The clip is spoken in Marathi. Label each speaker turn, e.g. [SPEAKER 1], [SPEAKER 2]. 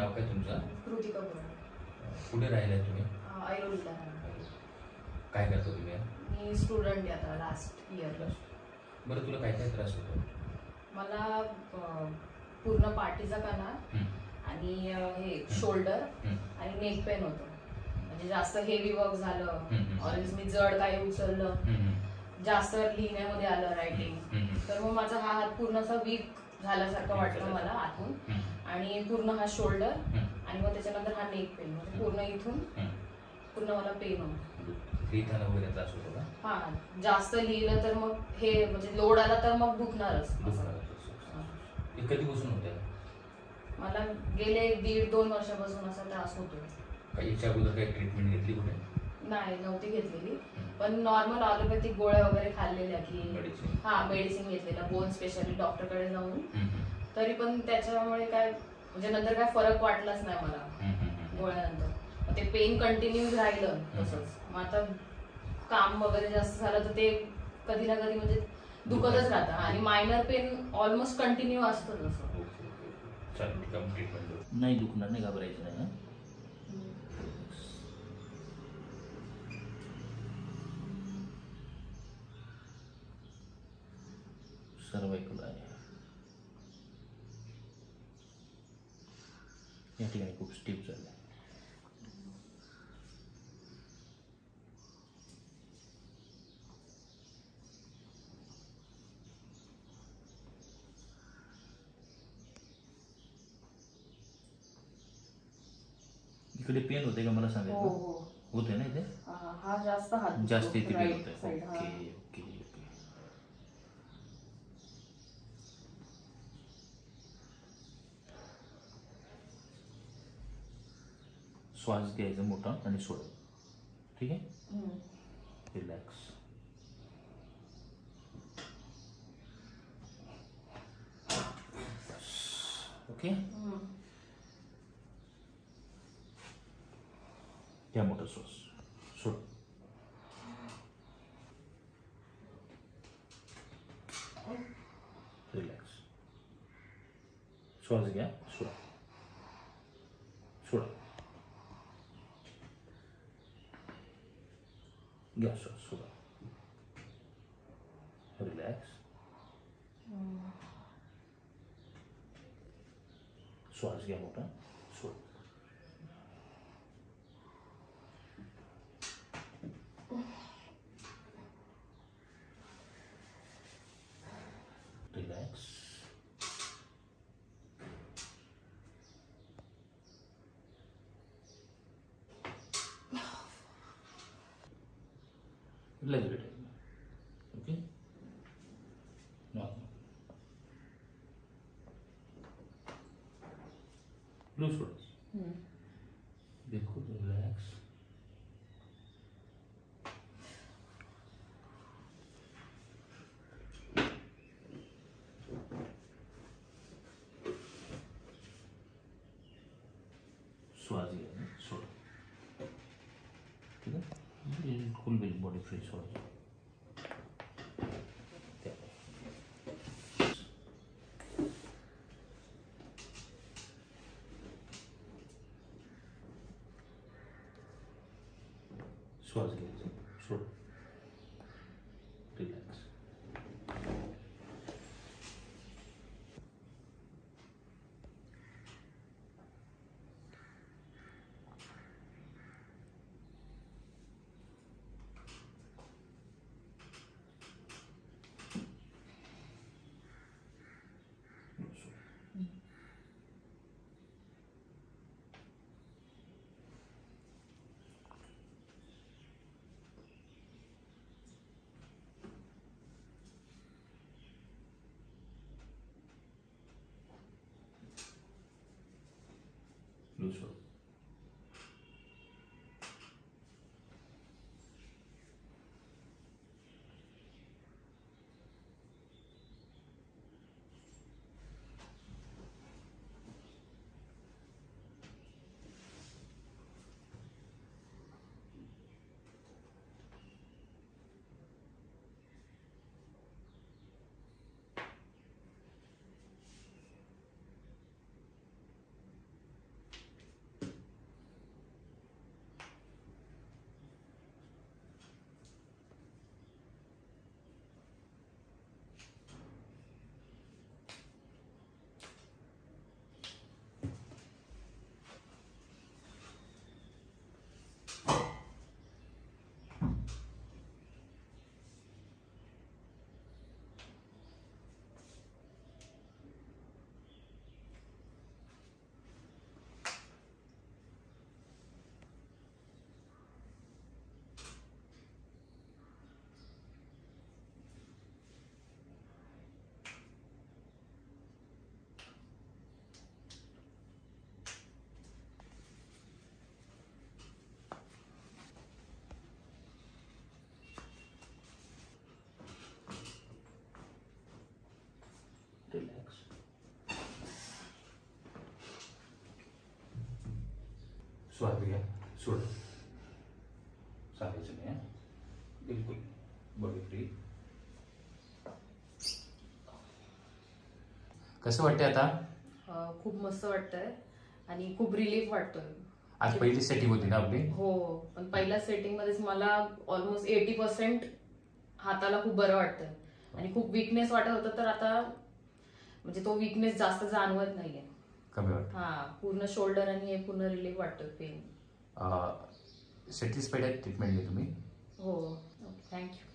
[SPEAKER 1] नाव काय तुमचं? कुठे राहिलाय तुम्ही?
[SPEAKER 2] ऐरोलीला
[SPEAKER 1] काय करतो तुम्ही?
[SPEAKER 2] मी स्टुडंट आहे आता लास्ट इयरला
[SPEAKER 1] बरं तुला काय काय त्रास होतो?
[SPEAKER 2] मला पूर्ण पाठीचा कणा आणि हे शोल्डर आणि नेक पेन होतं. म्हणजे जास्त हेवी वर्क झालं. ऑरेंज मी जड काही उचललं. जास्त लिहिण्यामध्ये आलं रायटिंग तर मग माझा हा हात पूर्ण असा वीक झाल्यासारखं वाटलं मला आतून. आणि पूर्ण हा शोल्डर आणि मग त्याच्यानंतर हा नेक पेन म्हणजे पूर्ण इथून. पूर्ण मला पेन होतं
[SPEAKER 1] त्रास होतो
[SPEAKER 2] हा जास्त लिहिलं तर मग हे म्हणजे लोड आला तर मग दुखणारच. हा.
[SPEAKER 1] कधीपासून होतं
[SPEAKER 2] मला गेले दीड दोन वर्षापासून असा त्रास होतो
[SPEAKER 1] काही याच्या अगोदर काही ट्रीटमेंट घेतली कुठे?
[SPEAKER 2] नाही नव्हती घेतलेली. पण नॉर्मल ॲलोपॅथिक गोळ्या वगैरे खाल्लेल्या की. हा मेडिसिन घेतलेला बोन स्पेशालिस्ट डॉक्टरकडे जाऊन. तरी पण त्याच्यामुळे काय म्हणजे नंतर काय फरक वाटलाच नाही मला. गोळ्यानंतर. ते पेन कंटिन्यू राहिलं तसंच. मग आता काम वगैरे जास्त झालं तर ते कधी ना कधी म्हणजे दुखतच राहतं. आणि मायनर पेन ऑलमोस्ट कंटिन्यू असतं तसं.
[SPEAKER 3] नाही दुखणार नाही घाबरायचं नाही सर्वायकल आहे या ठिकाणी खूप स्टीप झाले. इकडे पेन होते का मला
[SPEAKER 2] हो
[SPEAKER 3] सांगायचं?
[SPEAKER 2] हो
[SPEAKER 3] होते ना इथे?
[SPEAKER 2] हा हा जास्त
[SPEAKER 3] इथे पेन होते ओके ओके ओके श्वास घ्यायचा मोठा आणि सोडा. ठीक आहे? रिलॅक्स ओके घ्या मोठा श्वास. सोड. रिलॅक्स श्वास घ्या सोडा. सोडा. घ्या श्वास सोडा रिलॅक्स श्वास घ्या मोठा सोड रिलॅक्स रिलॅक्स बेटा ओके नॉर्मल ब्लू सोड बिल्कुल रिलॅक्स श्वास घ्या सोड ठीक आहे बिलकुल बिल बॉडी फ्रेश व्हायची त्या. श्वास घ्यायचा सोड रिलॅक्स श्वास घ्या. सोड. चालायचं नाही? बिलकुल. Body free. कसं वाटतंय आता?
[SPEAKER 2] खूप मस्त वाटतंय आणि खूप रिलीफ वाटतोय.
[SPEAKER 3] आज पहिली सेटिंग होती ना आपली?
[SPEAKER 2] हो पण पहिल्या सेटिंग मध्येच मला ऑलमोस्ट एटी पर्सेंट हाताला खूप बरं वाटतंय. आणि खूप विकनेस वाटत होतं तर आता म्हणजे तो विकनेस जास्त जाणवत नाहीये.
[SPEAKER 3] कमी वाटतं.
[SPEAKER 2] हा पूर्ण शोल्डर आणि हे पूर्ण रिलीफ वाटतोय पेन
[SPEAKER 3] सॅटिस्फाईड आहे ट्रीटमेंटने तुम्ही.
[SPEAKER 2] हो थँक्यू